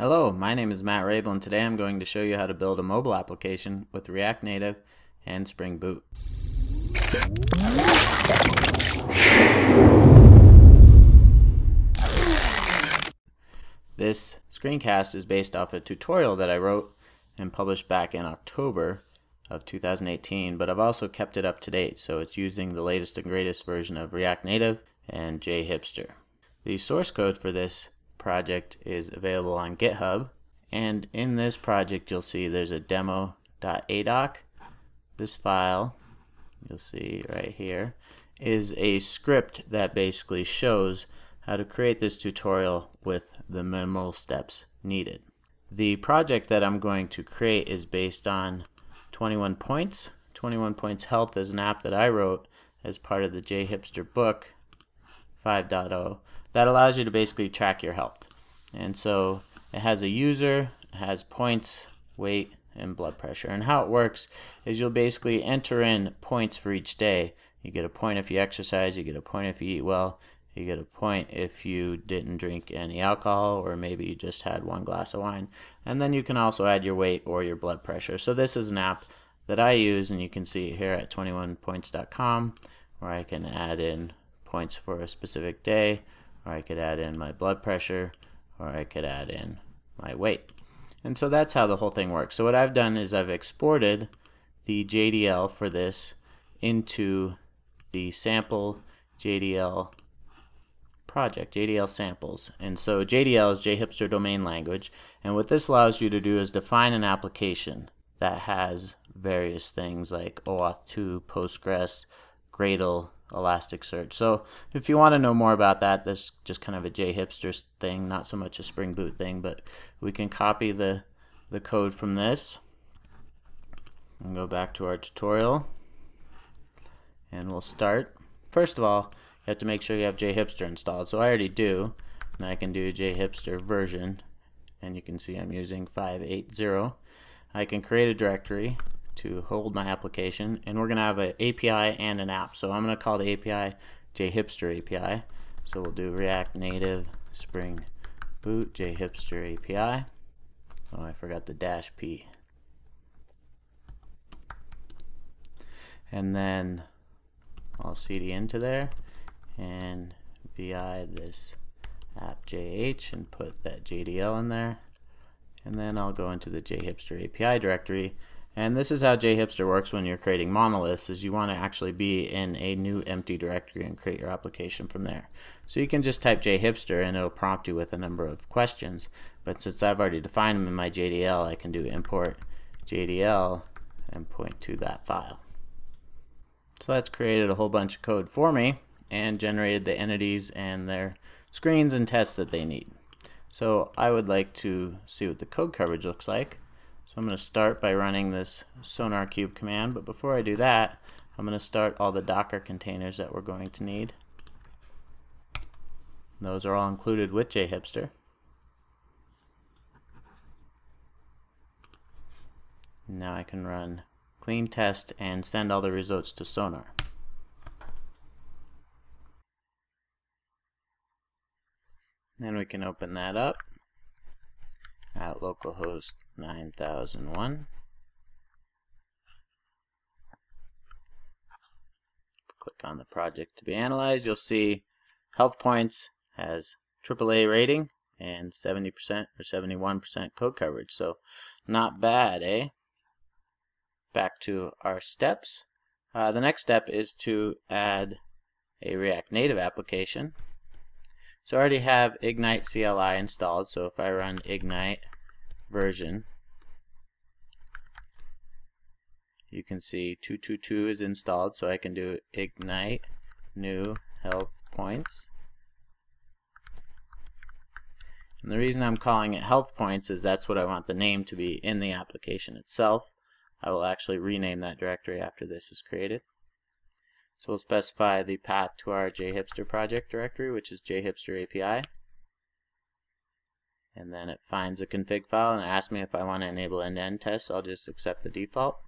Hello, my name is Matt Raible and today I'm going to show you how to build a mobile application with React Native and Spring Boot. This screencast is based off a tutorial that I wrote and published back in October of 2018, but I've also kept it up to date, so it's using the latest and greatest version of React Native and JHipster. The source code for this project is available on GitHub, and in this project you'll see there's a demo.adoc. This file, you'll see right here, is a script that basically shows how to create this tutorial with the minimal steps needed. The project that I'm going to create is based on 21 Points. 21 Points Health is an app that I wrote as part of the JHipster book 5.0 that allows you to basically track your health. And so it has a user, has points, weight, and blood pressure. And how it works is you'll basically enter in points for each day. You get a point if you exercise, you get a point if you eat well, you get a point if you didn't drink any alcohol or maybe you just had one glass of wine. And then you can also add your weight or your blood pressure. So this is an app that I use and you can see here at 21points.com where I can add in points for a specific day or I could add in my blood pressure or I could add in my weight. And so that's how the whole thing works. So what I've done is I've exported the JDL for this into the sample JDL project, JDL samples. And so JDL is JHipster domain language. And what this allows you to do is define an application that has various things like OAuth 2, Postgres, Gradle, Elasticsearch. So if you want to know more about that, that's just kind of a JHipster thing, not so much a Spring Boot thing, but we can copy the, the code from this and go back to our tutorial and we'll start. First of all, you have to make sure you have JHipster installed. So I already do, and I can do JHipster version, and you can see I'm using 580. I can create a directory to hold my application and we're going to have an API and an app. So I'm going to call the API JHipster API. So we'll do React Native Spring Boot JHipster API. Oh, I forgot the dash P. And then I'll cd into there and vi this app JH and put that JDL in there. And then I'll go into the JHipster API directory and this is how JHipster works when you're creating monoliths is you want to actually be in a new empty directory and create your application from there. So you can just type JHipster and it'll prompt you with a number of questions. But since I've already defined them in my JDL, I can do import JDL and point to that file. So that's created a whole bunch of code for me and generated the entities and their screens and tests that they need. So I would like to see what the code coverage looks like. I'm going to start by running this SonarQube command, but before I do that, I'm going to start all the Docker containers that we're going to need. Those are all included with JHipster. Now I can run clean test and send all the results to Sonar. Then we can open that up at localhost 9001. Click on the project to be analyzed. You'll see Health Points has AAA rating and 70% or 71% code coverage. So not bad, eh? Back to our steps. Uh, the next step is to add a React Native application. So I already have Ignite CLI installed, so if I run Ignite version, you can see 222 is installed, so I can do Ignite new health points. And the reason I'm calling it health points is that's what I want the name to be in the application itself. I will actually rename that directory after this is created. So we'll specify the path to our JHipster project directory, which is JHipster API. And then it finds a config file and asks me if I want to enable end-to-end -end tests. I'll just accept the default.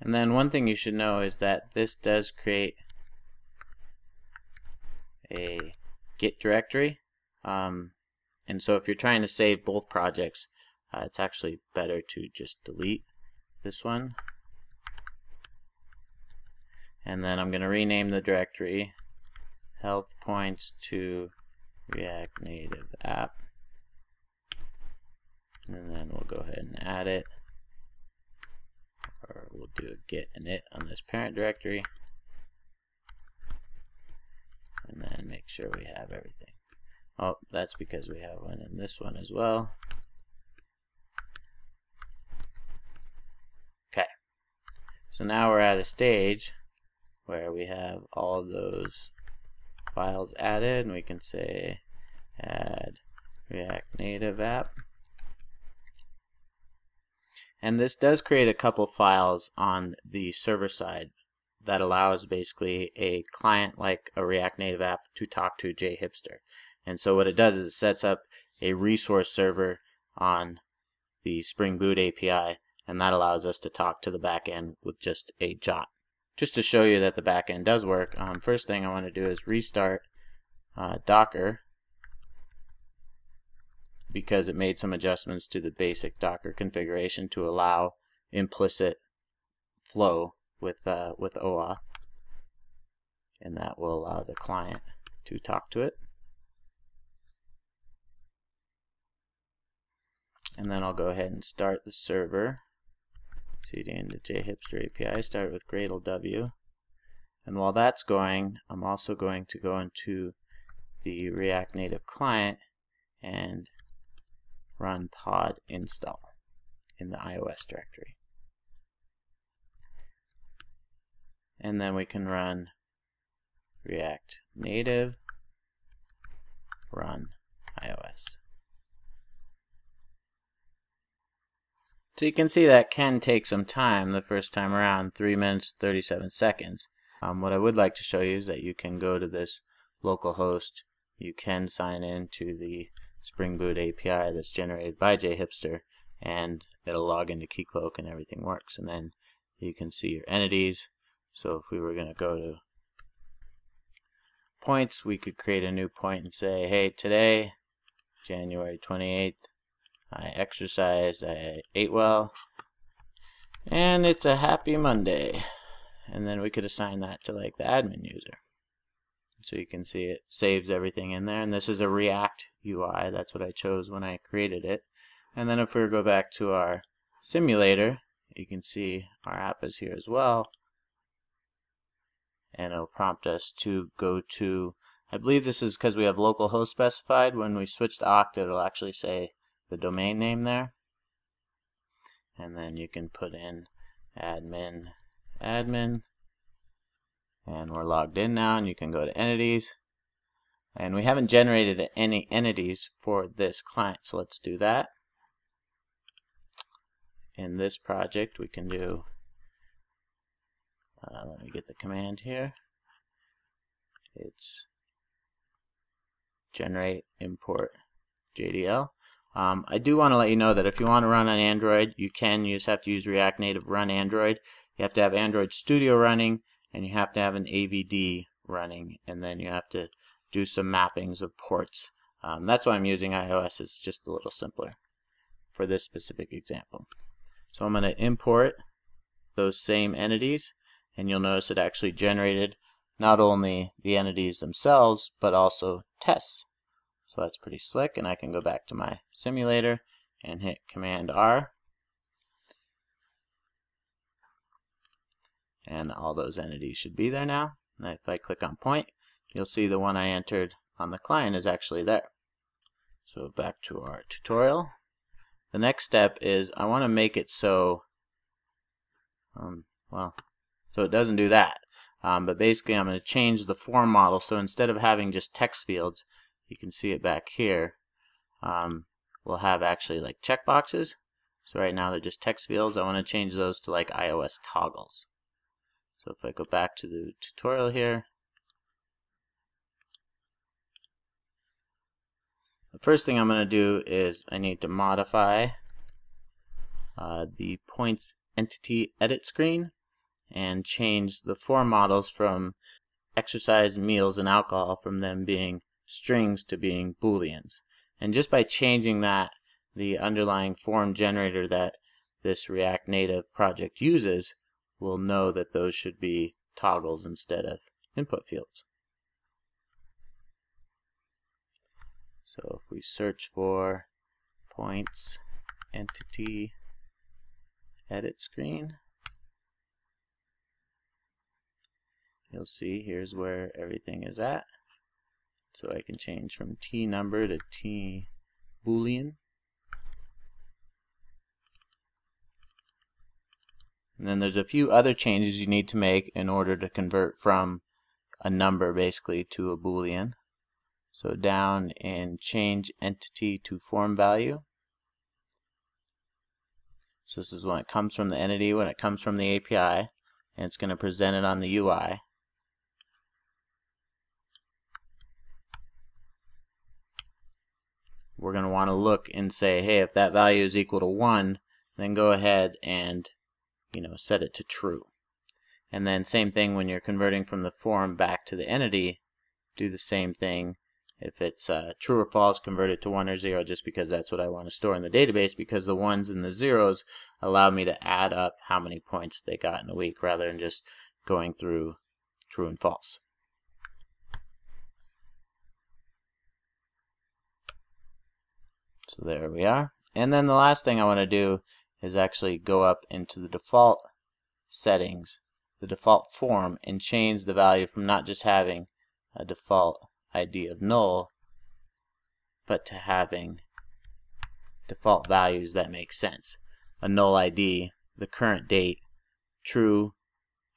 And then one thing you should know is that this does create a Git directory. Um, And so if you're trying to save both projects, uh, it's actually better to just delete this one. And then I'm going to rename the directory health points to React Native app. And then we'll go ahead and add it. Or we'll do a git init on this parent directory. And then make sure we have everything. Oh, that's because we have one in this one as well. Okay. So now we're at a stage where we have all those files added and we can say add React Native app. And this does create a couple files on the server side that allows basically a client like a React Native app to talk to JHipster. And so what it does is it sets up a resource server on the Spring Boot API and that allows us to talk to the backend with just a jot. Just to show you that the backend does work, um, first thing I want to do is restart uh, Docker. Because it made some adjustments to the basic Docker configuration to allow implicit flow with uh, with OAuth and that will allow the client to talk to it. And then I'll go ahead and start the server cd into jhipster API start with Gradle W and while that's going I'm also going to go into the React Native client and run pod install in the iOS directory. And then we can run React Native run iOS. So you can see that can take some time the first time around, 3 minutes 37 seconds. Um, what I would like to show you is that you can go to this localhost, you can sign in to the Spring Boot API that's generated by JHipster and it'll log into Keycloak and everything works. And then you can see your entities. So if we were going to go to points we could create a new point and say hey today January 28th I exercised I ate well and it's a happy Monday. And then we could assign that to like the admin user. So you can see it saves everything in there and this is a React UI that's what I chose when I created it. And then if we go back to our simulator you can see our app is here as well. And it'll prompt us to go to I believe this is because we have localhost specified. When we switch to Okta it'll actually say the domain name there. And then you can put in admin admin. And we're logged in now and you can go to entities. And we haven't generated any entities for this client so let's do that. In this project we can do uh, let me get the command here. It's generate import JDL um, I do want to let you know that if you want to run on Android you can you just have to use React Native run Android you have to have Android Studio running and you have to have an AVD running and then you have to do some mappings of ports. Um, that's why I'm using iOS, it's just a little simpler for this specific example. So I'm going to import those same entities and you'll notice it actually generated not only the entities themselves but also tests. So that's pretty slick and I can go back to my simulator and hit Command R and all those entities should be there now. And if I click on point, you'll see the one I entered on the client is actually there. So back to our tutorial. The next step is I want to make it so, um, well, so it doesn't do that. Um, but basically I'm going to change the form model so instead of having just text fields, you can see it back here, um, we'll have actually like checkboxes. So right now they're just text fields. I want to change those to like iOS toggles. So if I go back to the tutorial here, the first thing I'm going to do is I need to modify uh, the points entity edit screen and change the four models from exercise, meals, and alcohol from them being strings to being booleans. And just by changing that, the underlying form generator that this React Native project uses will know that those should be toggles instead of input fields. So if we search for points entity edit screen, you'll see here's where everything is at. So I can change from t number to t boolean. And then there's a few other changes you need to make in order to convert from a number basically to a boolean. So down in change entity to form value. So this is when it comes from the entity, when it comes from the API, and it's going to present it on the UI. We're going to want to look and say, hey, if that value is equal to 1, then go ahead and you know, set it to true. And then same thing when you're converting from the form back to the entity, do the same thing if it's uh, true or false, convert it to 1 or 0 just because that's what I want to store in the database because the 1s and the 0s allow me to add up how many points they got in a week rather than just going through true and false. So there we are. And then the last thing I want to do is actually go up into the default settings, the default form, and change the value from not just having a default ID of null, but to having default values that make sense. A null ID, the current date, true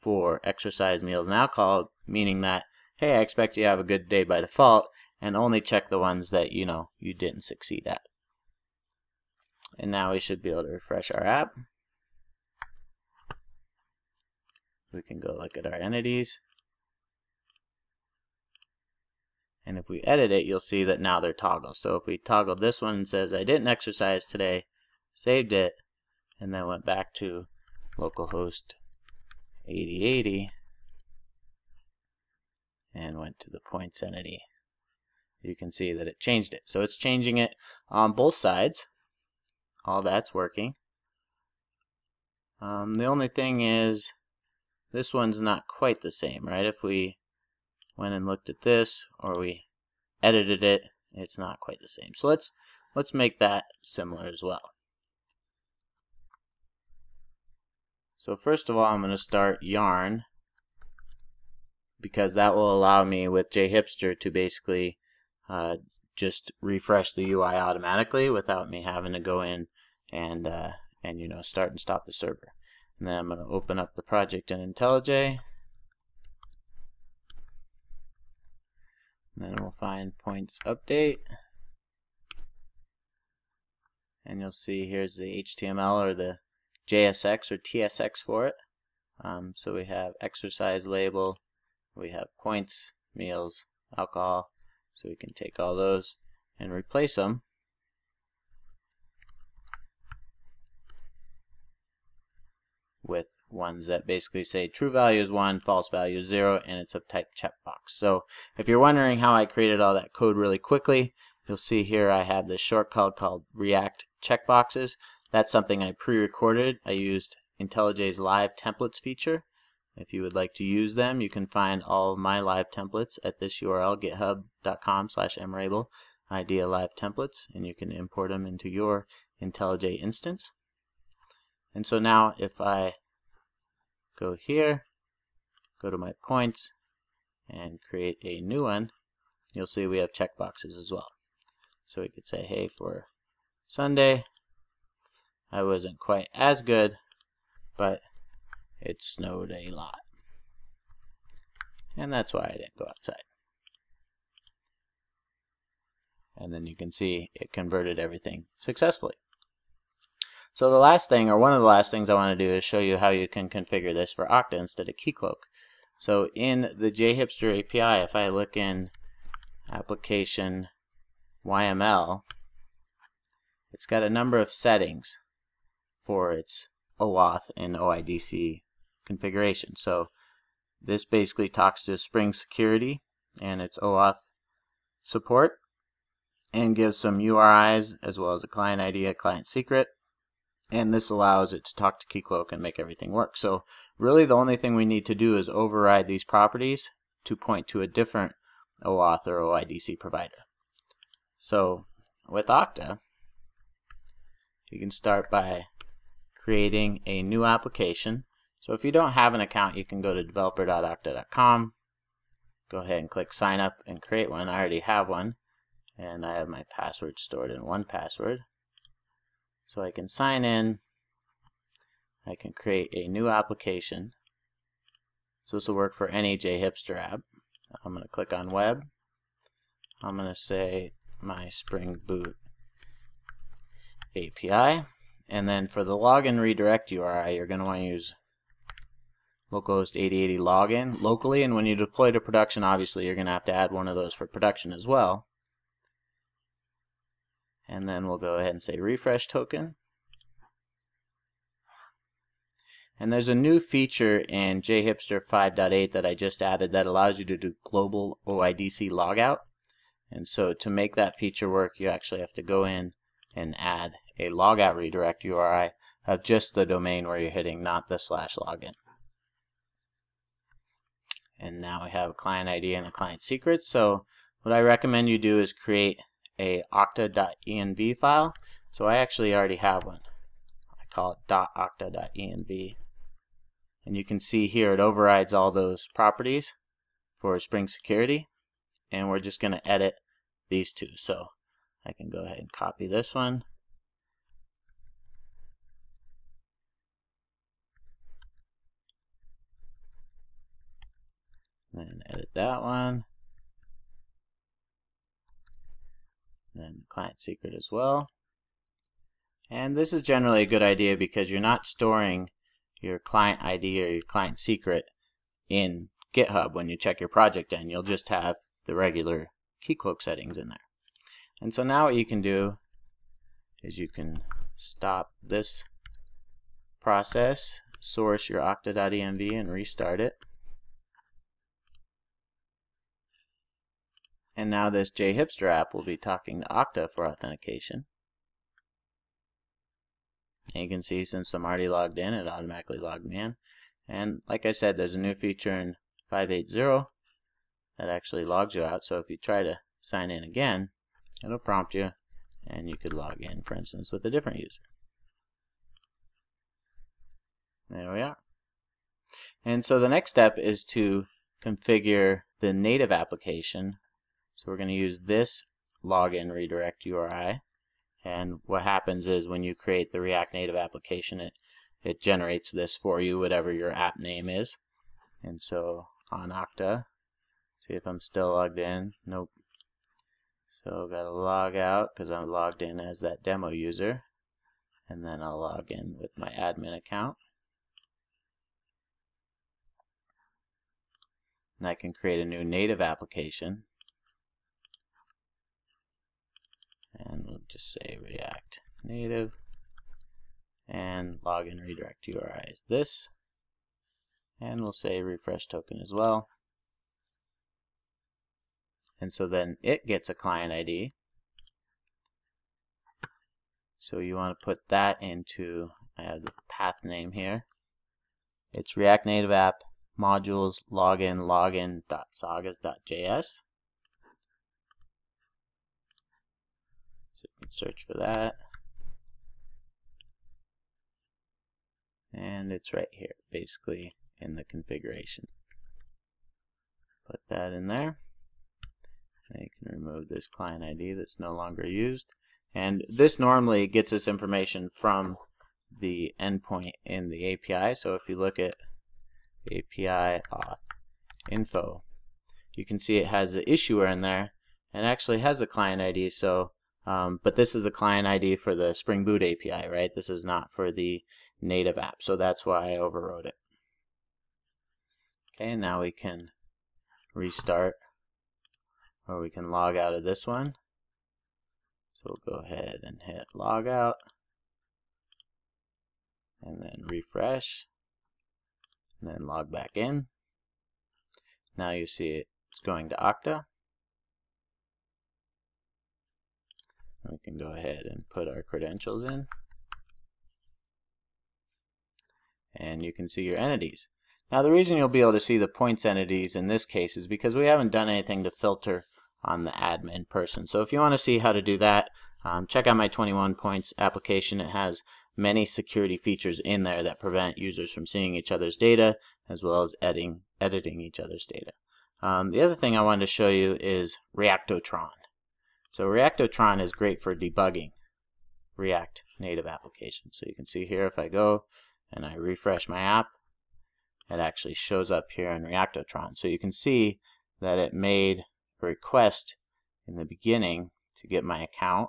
for exercise, meals, and alcohol, meaning that, hey, I expect you to have a good day by default, and only check the ones that, you know, you didn't succeed at. And now we should be able to refresh our app. We can go look at our entities. And if we edit it, you'll see that now they're toggled. So if we toggle this one and says, I didn't exercise today, saved it, and then went back to localhost 8080 and went to the points entity, you can see that it changed it. So it's changing it on both sides all that's working. Um, the only thing is this one's not quite the same, right? If we went and looked at this or we edited it, it's not quite the same. So let's let's make that similar as well. So first of all, I'm going to start yarn because that will allow me with JHipster to basically uh, just refresh the UI automatically without me having to go in and uh, and you know start and stop the server. And then I'm going to open up the project in IntelliJ. And then we'll find points update. And you'll see here's the HTML or the JSX or TSX for it. Um, so we have exercise label, we have points, meals, alcohol, so we can take all those and replace them with ones that basically say true value is 1, false value is 0, and it's a type checkbox. So if you're wondering how I created all that code really quickly, you'll see here I have this shortcut called React checkboxes. That's something I pre-recorded. I used IntelliJ's live templates feature. If you would like to use them, you can find all of my live templates at this URL, github.com slash mraible, idea live templates, and you can import them into your IntelliJ instance. And so now if I go here, go to my points, and create a new one, you'll see we have checkboxes as well. So we could say, hey, for Sunday, I wasn't quite as good, but it snowed a lot. And that's why I didn't go outside. And then you can see it converted everything successfully. So the last thing, or one of the last things I want to do is show you how you can configure this for Okta instead of Keycloak. So in the JHipster API, if I look in application YML, it's got a number of settings for its OAuth and OIDC configuration. So this basically talks to Spring Security and its OAuth support. and gives some URIs as well as a client ID, a client secret. And this allows it to talk to Keycloak and make everything work. So really the only thing we need to do is override these properties to point to a different OAuth or OIDC provider. So with Okta, you can start by creating a new application. So if you don't have an account, you can go to developer.okta.com, go ahead and click sign up and create one. I already have one and I have my password stored in 1Password. So I can sign in, I can create a new application. So this will work for any JHipster app. I'm going to click on web. I'm going to say my Spring Boot API. And then for the login redirect URI, you're going to want to use localhost 8080 login locally. And when you deploy to production, obviously, you're going to have to add one of those for production as well. And then we'll go ahead and say refresh token. And there's a new feature in JHipster 5.8 that I just added that allows you to do global OIDC logout. And so to make that feature work, you actually have to go in and add a logout redirect URI of just the domain where you're hitting, not the slash login. And now we have a client ID and a client secret. So what I recommend you do is create a okta.env file. So I actually already have one. I call it .okta.env. And you can see here it overrides all those properties for Spring Security. And we're just going to edit these two. So I can go ahead and copy this one. And edit that one. then client secret as well. And this is generally a good idea because you're not storing your client ID or your client secret in GitHub when you check your project in. You'll just have the regular Keycloak settings in there. And so now what you can do is you can stop this process, source your okta.env and restart it. And now this JHipster app will be talking to Okta for authentication. And you can see since I'm already logged in, it automatically logged me in. And like I said, there's a new feature in 5.8.0 that actually logs you out. So if you try to sign in again, it'll prompt you and you could log in, for instance, with a different user. There we are. And so the next step is to configure the native application so we're going to use this login redirect URI. And what happens is when you create the React Native application, it, it generates this for you, whatever your app name is. And so on Okta, see if I'm still logged in. Nope. So I've got to log out because I'm logged in as that demo user. And then I'll log in with my admin account. And I can create a new native application. And we'll just say React Native. And login redirect URI is this. And we'll say refresh token as well. And so then it gets a client ID so you want to put that into I have the path name here. It's React Native app modules login login.sagas.js search for that. And it's right here, basically in the configuration. Put that in there. And you can remove this client ID that's no longer used. And this normally gets this information from the endpoint in the API. So if you look at API auth info, you can see it has the issuer in there and actually has a client ID. So um, but this is a client ID for the Spring Boot API, right? This is not for the native app, so that's why I overrode it. Okay, now we can restart, or we can log out of this one. So we'll go ahead and hit log out, and then refresh, and then log back in. Now you see it's going to Okta. We can go ahead and put our credentials in. And you can see your entities. Now the reason you'll be able to see the points entities in this case is because we haven't done anything to filter on the admin person. So if you want to see how to do that, um, check out my 21 points application. It has many security features in there that prevent users from seeing each other's data as well as editing, editing each other's data. Um, the other thing I wanted to show you is Reactotron. So Reactotron is great for debugging React native applications. So you can see here if I go and I refresh my app, it actually shows up here in Reactotron. So you can see that it made a request in the beginning to get my account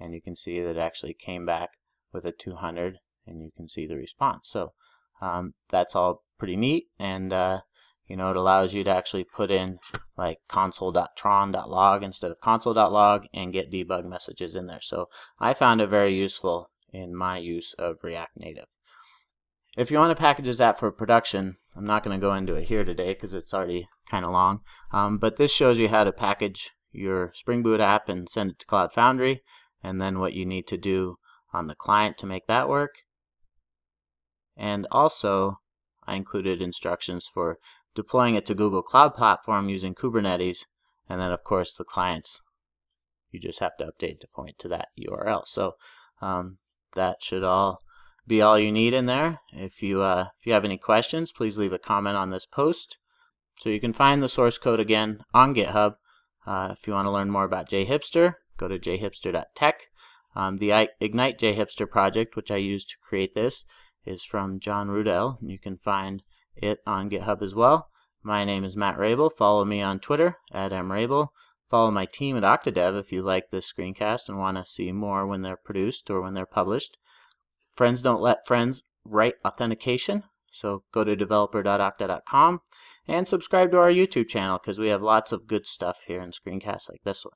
and you can see that it actually came back with a 200 and you can see the response. So um, that's all pretty neat and uh, you know it allows you to actually put in like console.tron.log instead of console.log and get debug messages in there. So I found it very useful in my use of React Native. If you want to package this app for production, I'm not going to go into it here today because it's already kind of long, um, but this shows you how to package your Spring Boot app and send it to Cloud Foundry and then what you need to do on the client to make that work. And also, I included instructions for deploying it to Google Cloud Platform using Kubernetes, and then of course the clients. You just have to update to point to that URL. So um, that should all be all you need in there. If you uh, if you have any questions, please leave a comment on this post. So you can find the source code again on GitHub. Uh, if you want to learn more about JHipster, go to jhipster.tech. Um, the Ignite JHipster project, which I used to create this, is from Jon Ruddell. You can find it on GitHub as well. My name is Matt Raible. Follow me on Twitter at mraible. Follow my team at OktaDev if you like this screencast and want to see more when they're produced or when they're published. Friends don't let friends write authentication, so go to developer.okta.com and subscribe to our YouTube channel because we have lots of good stuff here in screencasts like this one.